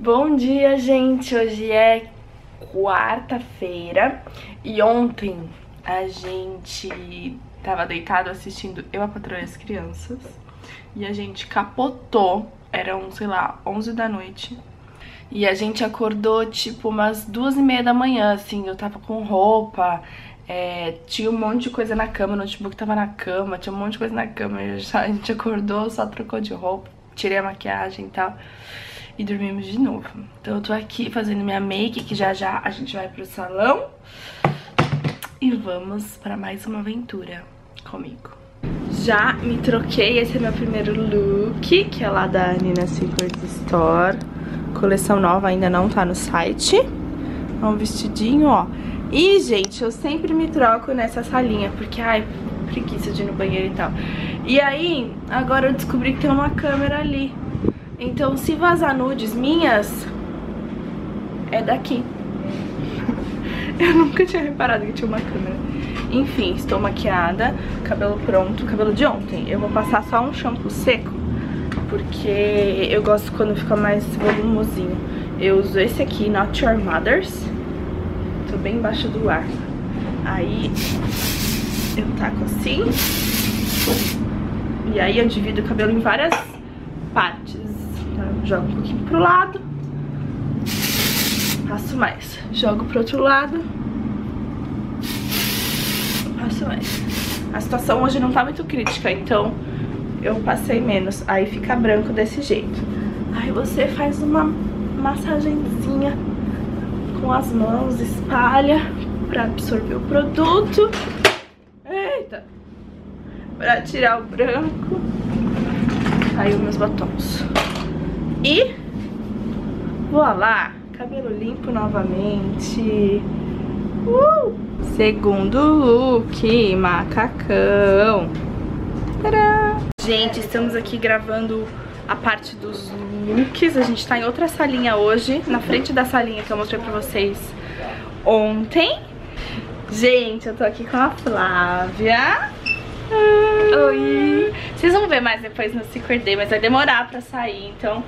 Bom dia, gente! Hoje é quarta-feira e ontem a gente tava deitado assistindo Eu, a Patroa e as Crianças e a gente capotou, eram, sei lá, 11 da noite e a gente acordou tipo umas duas e meia da manhã, assim, eu tava com roupa, é, tinha um monte de coisa na cama, o notebook tava na cama, tinha um monte de coisa na cama, a gente acordou, só trocou de roupa, tirei a maquiagem e tal e dormimos de novo. Então eu tô aqui fazendo minha make, que já já a gente vai pro salão. E vamos pra mais uma aventura comigo. Já me troquei, esse é meu primeiro look, que é lá da Nina Secret Store. Coleção nova, ainda não tá no site. É um vestidinho, ó. E, gente, eu sempre me troco nessa salinha, porque, ai, preguiça de ir no banheiro e tal. E aí, agora eu descobri que tem uma câmera ali. Então, se vazar nudes minhas, é daqui. Eu nunca tinha reparado que tinha uma câmera. Enfim, estou maquiada, cabelo pronto, cabelo de ontem. Eu vou passar só um shampoo seco, porque eu gosto quando fica mais volumosinho. Eu uso esse aqui, Not Your Mother's. Tô bem embaixo do ar. Aí eu taco assim. E aí eu divido o cabelo em várias partes jogo um pouquinho pro lado, passo mais, jogo pro outro lado, passo mais. A situação hoje não tá muito crítica, então eu passei menos, aí fica branco desse jeito. Aí você faz uma massagenzinha com as mãos, espalha pra absorver o produto. Eita! Pra tirar o branco. Aí os meus batons. E voilá, cabelo limpo novamente. Uh! Segundo look, macacão. Tadã! Gente, estamos aqui gravando a parte dos looks. A gente tá em outra salinha hoje, na frente da salinha que eu mostrei pra vocês ontem. Gente, eu tô aqui com a Flávia. Oi! Vocês vão ver mais depois no Secret Day, mas vai demorar pra sair, então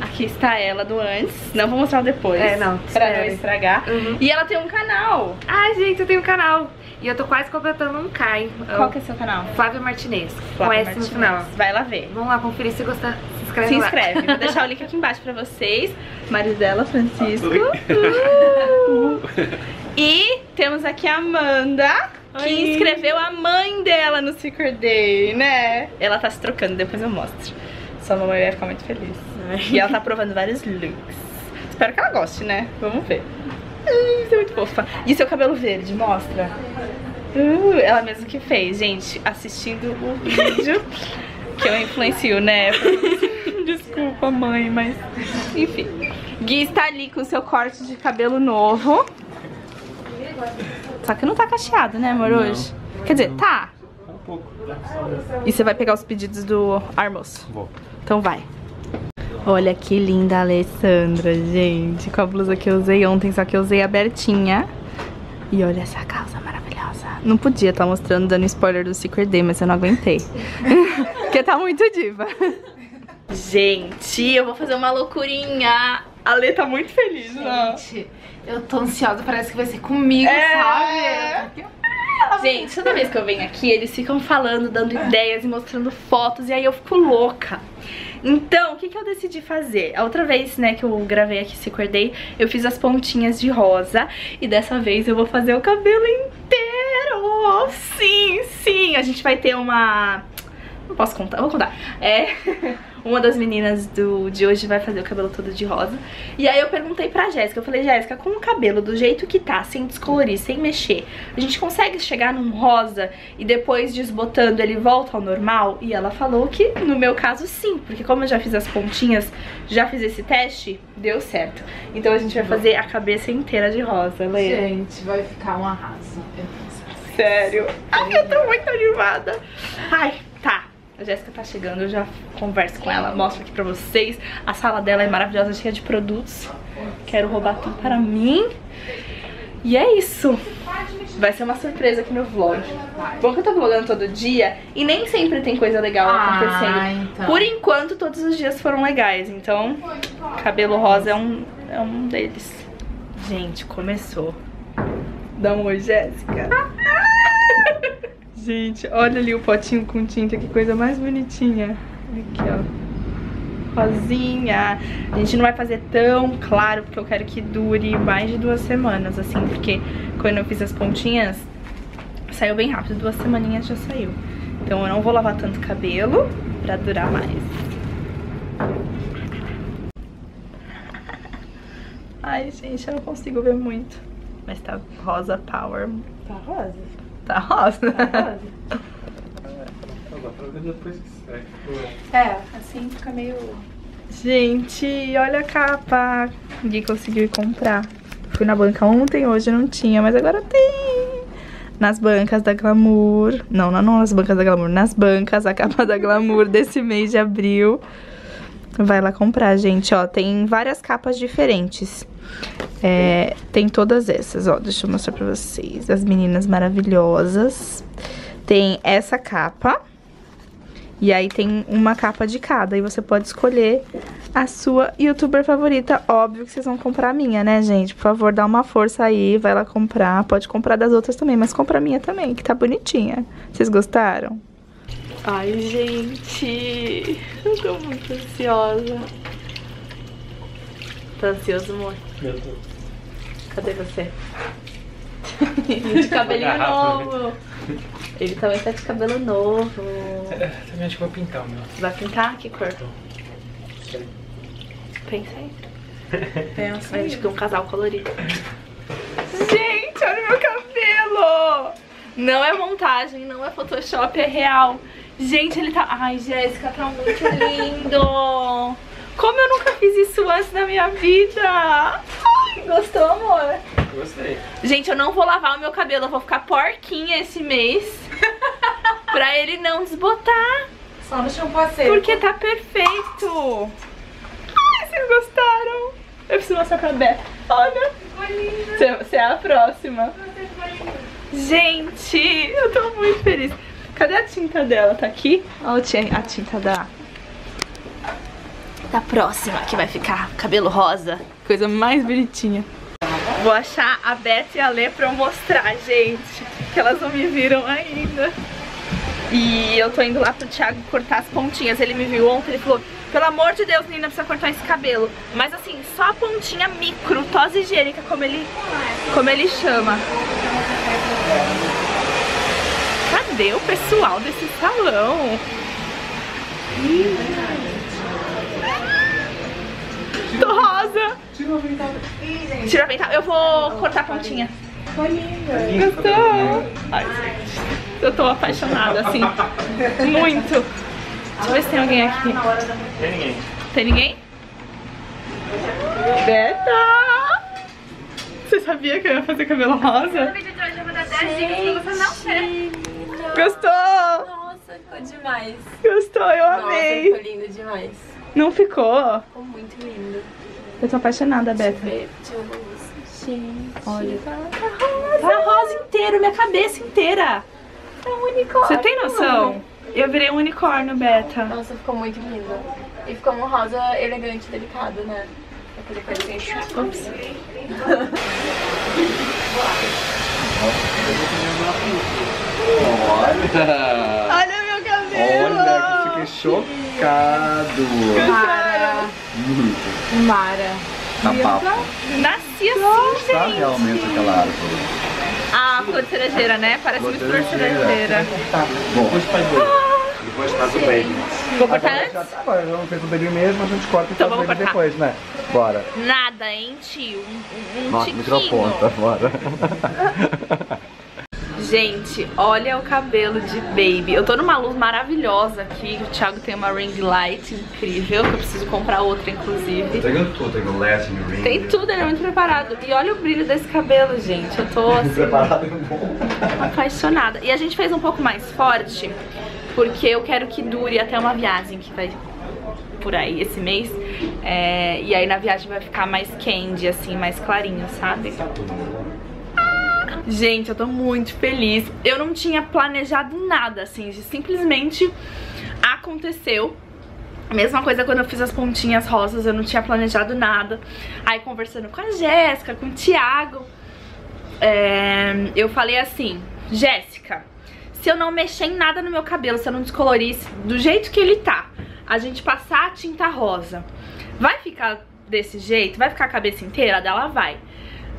aqui está ela do antes. Não vou mostrar o depois. É, não. Pra não estragar. Uhum. E ela tem um canal. Ai, gente, eu tenho um canal. E eu tô quase completando um K, hein? Qual que é seu canal? Flávia Martinez. Flávia com S Martinez. no final. Vai lá ver. Vamos lá conferir se gostar. Se inscreve Se lá. inscreve. Vou deixar o link aqui embaixo pra vocês. Marisela, Francisco. Uh! E temos aqui a Amanda, que inscreveu a mãe dela no Secret Day, né? Ela tá se trocando, depois eu mostro. Sua mamãe vai ficar muito feliz. E ela tá provando vários looks. Espero que ela goste, né? Vamos ver. Ai, Você é muito fofa. E seu cabelo verde, mostra. Uh, ela mesma que fez, gente, assistindo o vídeo que eu influencio, né? Desculpa, mãe, mas enfim. Gui está ali com seu corte de cabelo novo. Só que não tá cacheado, né, amor, hoje? Quer dizer, tá. Um pouco. E você vai pegar os pedidos do almoço? Vou. Então vai. Olha que linda a Alessandra, gente. Com a blusa que eu usei ontem, só que eu usei abertinha. E olha essa calça maravilhosa. Não podia estar mostrando, dando spoiler do Secret Day, mas eu não aguentei. Porque tá muito diva. Gente, eu vou fazer uma loucurinha. A Lê tá muito feliz, né? Gente, eu tô ansiosa. Parece que vai ser comigo, É. sabe? Gente, toda vez que eu venho aqui, eles ficam falando, dando ideias e mostrando fotos, e aí eu fico louca. Então, o que, que eu decidi fazer? A outra vez, né, que eu gravei aqui Secret Day, eu fiz as pontinhas de rosa, e dessa vez eu vou fazer o cabelo inteiro. Sim, sim, a gente vai ter uma... Não posso contar, vou contar. É, uma das meninas do, de hoje vai fazer o cabelo todo de rosa. E aí eu perguntei pra Jéssica, eu falei, Jéssica, com o cabelo do jeito que tá, sem descolorir, sem mexer, a gente consegue chegar num rosa e depois desbotando ele volta ao normal? E ela falou que no meu caso sim, porque como eu já fiz as pontinhas, já fiz esse teste, deu certo. Então a gente vai fazer a cabeça inteira de rosa, Leia. Gente, vai ficar um arraso. Eu tô Sério. Ai, eu tô muito animada. Ai. A Jéssica tá chegando, eu já converso com ela, mostro aqui pra vocês. A sala dela é maravilhosa, cheia de produtos. Quero roubar tudo para mim. E é isso. Vai ser uma surpresa aqui no vlog. Bom que eu tô vlogando todo dia e nem sempre tem coisa legal Ah, acontecendo. então. Por enquanto, todos os dias foram legais. Então, cabelo rosa é um, é um deles. Gente, começou. Dá um oi, Jéssica. Gente, olha ali o potinho com tinta, que coisa mais bonitinha. Aqui, ó. Rosinha. A gente não vai fazer tão claro, porque eu quero que dure mais de duas semanas, assim, porque quando eu fiz as pontinhas, saiu bem rápido, duas semaninhas já saiu. Então eu não vou lavar tanto cabelo pra durar mais. Ai, gente, eu não consigo ver muito. Mas tá rosa power. Tá rosa? Tá rosa. Tá rosa? Segue. É, assim fica meio... Gente, olha a capa. Ninguém conseguiu ir comprar. Fui na banca ontem, hoje não tinha, mas agora tem. Nas bancas da Glamour. Não, não, não nas bancas da Glamour. Nas bancas, a capa da Glamour desse mês de abril. Vai lá comprar, gente, ó. Tem várias capas diferentes. É, tem todas essas, ó. Deixa eu mostrar pra vocês. As meninas maravilhosas. Tem essa capa. E aí tem uma capa de cada. E você pode escolher a sua youtuber favorita. Óbvio que vocês vão comprar a minha, né, gente? Por favor, dá uma força aí, vai lá comprar. Pode comprar das outras também, mas compra a minha também, que tá bonitinha. Vocês gostaram? Ai, gente. Eu tô muito ansiosa. Tá ansioso, amor? Meu Deus. Cadê você? de cabelinho Garrafa, novo. Ele também tá de cabelo novo. Também acho que vou pintar o meu. Vai pintar? Que cor? Sei. Pensa aí. Pensa aí. Acho que é um casal colorido. Gente, olha o meu cabelo! Não é montagem, não é Photoshop, é real. Gente, ele tá... Ai, Jéssica, tá muito lindo! Como eu nunca fiz isso antes na minha vida! Ai, gostou, amor? Gostei. Gente, eu não vou lavar o meu cabelo, eu vou ficar porquinha esse mês. pra ele não desbotar. Só no shampoo seco. Porque tá perfeito. Ai, vocês gostaram? Eu preciso mostrar pra Beth. Olha. Você, você é a próxima. Gente, eu tô muito feliz. Cadê a tinta dela? Tá aqui? Olha a tin- a tinta da... Da próxima, que vai ficar cabelo rosa. Coisa mais bonitinha. Vou achar a Beth e a Lê pra eu mostrar, gente. Que elas não me viram ainda. E eu tô indo lá pro Thiago cortar as pontinhas. Ele me viu ontem, ele falou, pelo amor de Deus, menina, precisa cortar esse cabelo. Mas assim, só a pontinha micro, tosse higiênica, como ele, como ele chama. Cadê o pessoal desse salão? Tô rosa. Tira o avental. Tira a avental. Eu vou cortar a pontinha. Gostou? Ai, gente. Eu tô apaixonada, assim. Muito. Deixa eu ver se tem alguém aqui. Tem ninguém. Tem ninguém? Beta! Você sabia que eu ia fazer cabelo rosa? No vídeo de hoje eu vou dar 10 dicas pra você não ter. Gostou? Nossa, ficou demais. Gostou, eu Nossa, amei. ficou lindo demais. Não ficou? Ficou muito lindo. Eu tô apaixonada, Beta. Verde, uma luz. Gente. Olha. Tá rosa inteiro, minha cabeça inteira. É um unicórnio. Você tem noção? Eu virei um unicórnio, Beta. Nossa, ficou muito lindo. E ficou um rosa elegante, delicado, né? Aquele coisa assim. Ups. Olha! Olha meu cabelo. Olha, que fiquei chocado. Mara. Mara. Tá papo. Nasci assim, Tá gente. realmente aquela árvore. Ah, flor de cerejeira, né? Parece muito flor de cerejeira. Bom, Depois faz dois. Depois faz o baby. Vou cortar agora antes? já tá, agora não fez o baby mesmo, a gente corta e Então faz o baby depois, né? Bora. Nada, hein, tio? Um, um Nossa, tiquinho. microponta, bora. Gente, olha o cabelo de baby. Eu tô numa luz maravilhosa aqui. O Thiago tem uma ring light incrível, que eu preciso comprar outra, inclusive. Tem tudo, tem lasting ring. Tem tudo, ele é muito preparado. E olha o brilho desse cabelo, gente. Eu tô assim, Preparado é bom. apaixonada. E a gente fez um pouco mais forte, porque eu quero que dure até uma viagem que vai por aí esse mês. É, e aí na viagem vai ficar mais candy, assim, mais clarinho, sabe? Gente, eu tô muito feliz. Eu não tinha planejado nada, assim, simplesmente aconteceu. Mesma coisa quando eu fiz as pontinhas rosas, eu não tinha planejado nada. Aí conversando com a Jéssica, com o Thiago, é, eu falei assim, Jéssica, se eu não mexer em nada no meu cabelo, se eu não descolorir do jeito que ele tá, a gente passar a tinta rosa, vai ficar desse jeito? Vai ficar a cabeça inteira? Dela vai.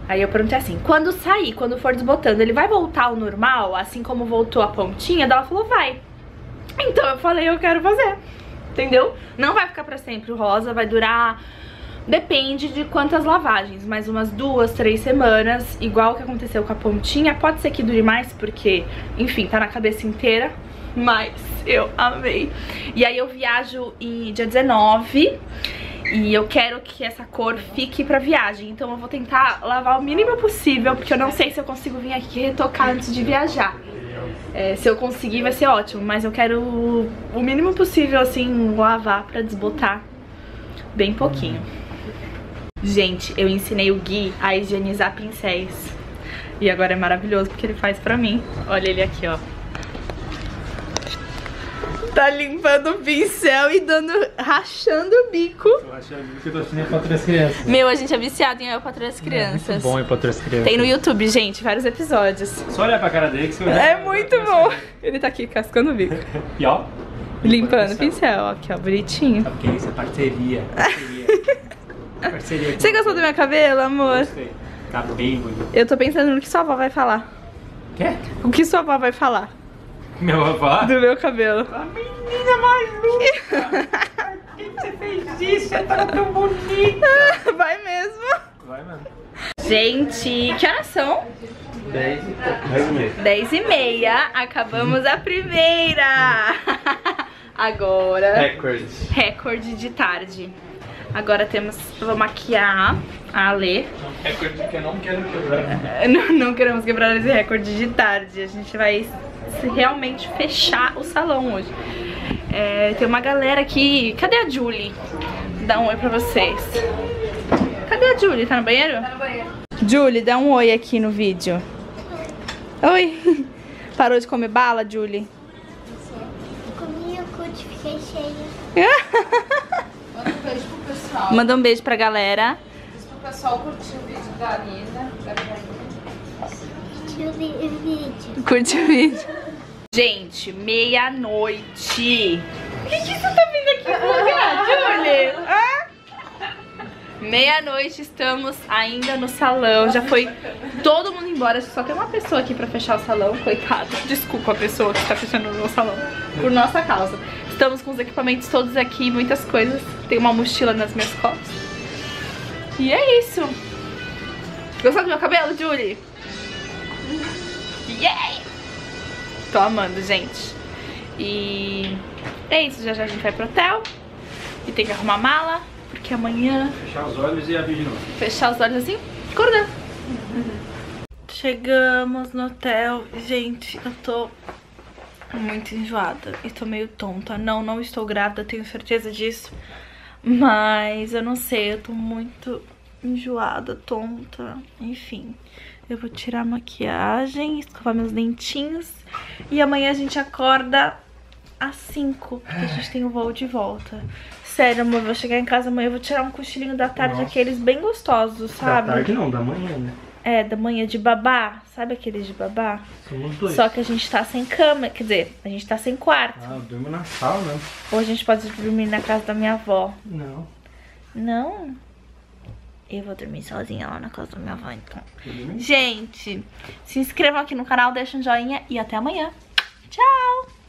Aí eu perguntei assim, quando sair, quando for desbotando, ele vai voltar ao normal, assim como voltou a pontinha? Ela falou, vai. Então eu falei, eu quero fazer, entendeu? Não vai ficar pra sempre o rosa, vai durar... Depende de quantas lavagens, mais umas duas, três semanas, igual que aconteceu com a pontinha. Pode ser que dure mais, porque, enfim, tá na cabeça inteira, mas eu amei. E aí eu viajo em dia 19 e eu quero que essa cor fique pra viagem. Então eu vou tentar lavar o mínimo possível, porque eu não sei se eu consigo vir aqui retocar antes de viajar. É, se eu conseguir vai ser ótimo, mas eu quero o mínimo possível, assim, lavar pra desbotar bem pouquinho. Gente, eu ensinei o Gui a higienizar pincéis. E agora é maravilhoso porque ele faz pra mim. Olha ele aqui, ó. Tá limpando o pincel e dando, rachando o bico. Eu acho que eu tô assistindo pra três crianças. Meu, a gente é viciado em Eu Patrulha as Crianças. Muito bom ir pra três crianças. Tem no YouTube, gente, vários episódios. Só olhar pra cara dele que você vai É muito bom. Ele tá aqui cascando o bico. E ó. Limpando o pincel, aqui ó, bonitinho. Sabe o que é isso? É parceria. Parceria. parceria Você gostou do meu cabelo, amor? Gostei. Tá bem bonito. Eu tô pensando no que sua avó vai falar. Quer? O que sua avó vai falar Meu avó? do meu cabelo? A menina maluca! Por que você fez isso? Você tá tão bonita! Vai mesmo. Vai, mano. Gente, que horas são? Dez e pouco. Dez e meia. 10 e meia, acabamos a primeira. Agora, Recorde. recorde de tarde. Agora temos, eu vou maquiar a Ale. Recorde que eu não quero quebrar. Não, não queremos quebrar esse recorde de tarde. A gente vai realmente fechar o salão hoje. É, tem uma galera aqui. Cadê a Julie? Dá um oi pra vocês. Cadê a Julie? Tá no banheiro? Tá no banheiro. Julie, dá um oi aqui no vídeo. Oi. Parou de comer bala, Julie? Comi o cut, fiquei cheia. Manda um beijo pro pessoal. Manda um beijo pra galera. Diz pro pessoal curtir o vídeo da Nina, da ver o vídeo. Curte o vídeo. Gente, meia-noite. O que, que você tá vindo aqui lugar, Julie? Hã? Meia-noite, estamos ainda no salão. Já foi todo mundo embora. Só tem uma pessoa aqui pra fechar o salão. Coitada. Desculpa a pessoa que está fechando o meu salão. Por nossa causa. Estamos com os equipamentos todos aqui, muitas coisas. Tem uma mochila nas minhas costas. E é isso. Gostou do meu cabelo, Julie? Yay! Tô amando, gente. E é isso, já já a gente vai pro hotel. E tem que arrumar mala, porque amanhã Fechar os olhos e abrir de novo. fechar os olhos assim, acordar. Chegamos no hotel. Gente, eu tô muito enjoada e tô meio tonta. Não, não estou grávida, tenho certeza disso. Mas eu não sei, eu tô muito enjoada, tonta. Enfim, eu vou tirar a maquiagem, escovar meus dentinhos. E amanhã a gente acorda às 5, porque a gente tem o voo de volta. Sério, amor, eu vou chegar em casa amanhã, eu vou tirar um cochilinho da tarde, Nossa. aqueles bem gostosos, sabe? Da tarde não, da manhã, né? É, da manhã de babá. Sabe aqueles de babá? Somos dois. Só que a gente tá sem cama, quer dizer, a gente tá sem quarto. Ah, eu durmo na sala, né? Ou a gente pode dormir na casa da minha avó. Não. Não? Eu vou dormir sozinha lá na casa da minha avó, então. Gente, se inscrevam aqui no canal, deixem um joinha e até amanhã. Tchau!